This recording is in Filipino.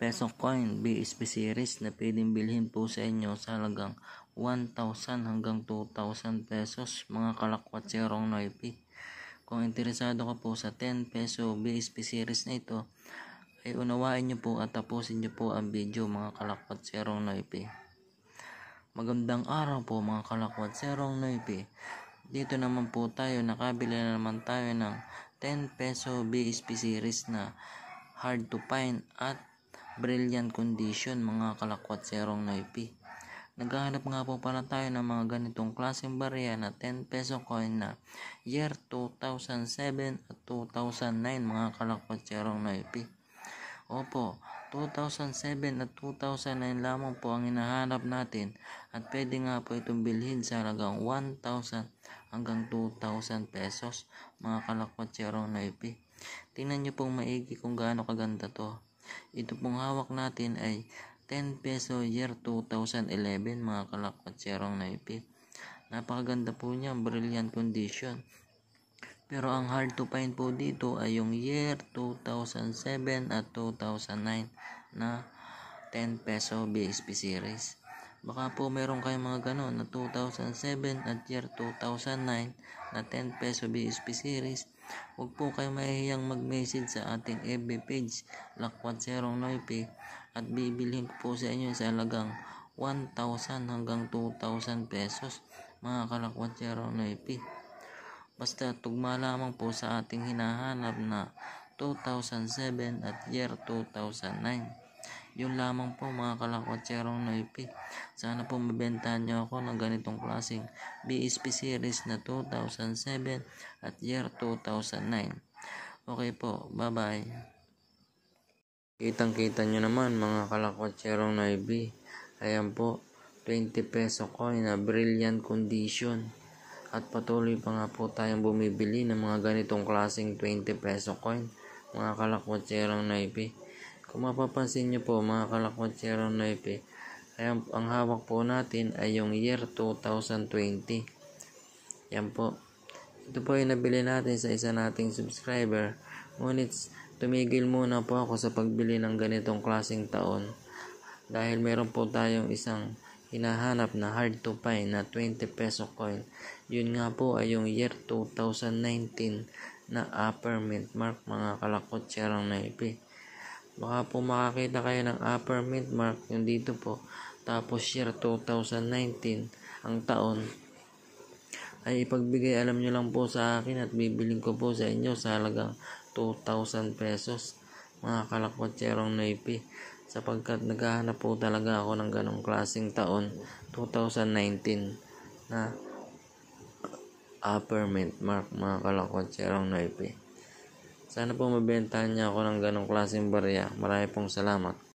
peso coin BSP series na pwedeng bilhin po sa inyo sa halagang 1,000 hanggang 2,000 pesos mga kalakwatsirong noipi. Kung interesado ka po sa 10 peso BSP series na ito, ay unawain nyo po at tapusin nyo po ang video mga kalakwatsirong noipi. Magandang araw po mga kalakwatsirong noipi. Dito naman po tayo, nakabili na naman tayo ng 10 peso BSP series na hard to find at brilliant condition mga kalakwatsirong noipi. Naghahanap nga po pala tayo ng mga ganitong klaseng barya na 10 peso coin na year 2007 at 2009 mga kalakwatsirong noipi. Opo, 2007 at 2009 lamang po ang hinahanap natin at pwede nga po itong bilhin sa halagang 1,000 hanggang 2,000 pesos mga kalakwatsirong noipi. Tingnan nyo pong maigi kung gaano kaganda to. Ito pong hawak natin ay 10 peso year 2011 mga kalakwatsirong naipit. Napakaganda po niya, brilliant condition. Pero ang hard to find po dito ay yung year 2007 at 2009 na 10 peso BSP series. Baka po meron kayong mga ganon na 2007 at year 2009 na 10 peso BSP series Huwag po kayo mahihiyang mag-message sa ating FB page, Lakwat Serong Noipi, at bibilhin ko po sa inyo sa halagang 1,000 hanggang 2,000 pesos, mga kalakwat Serong Noipi. Basta tugma lamang po sa ating hinahanap na 2007 at year 2009. Yun lamang po mga kalakotserong noipi. Sana po mabentahan nyo ako ng ganitong klaseng BSP series na 2007 at year 2009. Okay po, bye bye. Kitang kita nyo naman mga kalakotserong noipi. Ayan po, 20 peso coin na brilliant condition. At patuloy pa nga po tayong bumibili ng mga ganitong klaseng 20 peso coin mga kalakotserong noipi. Kung mapapansin nyo po mga kalakwatsero noipe, ay ang, ang hawak po natin ay yung year 2020. Yan po. Ito po ay nabili natin sa isa nating subscriber. Ngunit tumigil muna po ako sa pagbili ng ganitong klaseng taon. Dahil meron po tayong isang hinahanap na hard to find na 20 peso coin. Yun nga po ay yung year 2019 na upper mint mark mga kalakotserang naipi. Baka po makakita kayo ng upper mint mark yung dito po. Tapos year 2019 ang taon. Ay ipagbigay alam nyo lang po sa akin at bibiling ko po sa inyo sa halagang 2,000 pesos mga kalakotserong naipi sapagkat naghahanap po talaga ako ng ganong klaseng taon 2019 na upper mint mark mga kalakotserong naipi sana po mabentahan niya ako ng ganong klaseng barya. Marami pong salamat.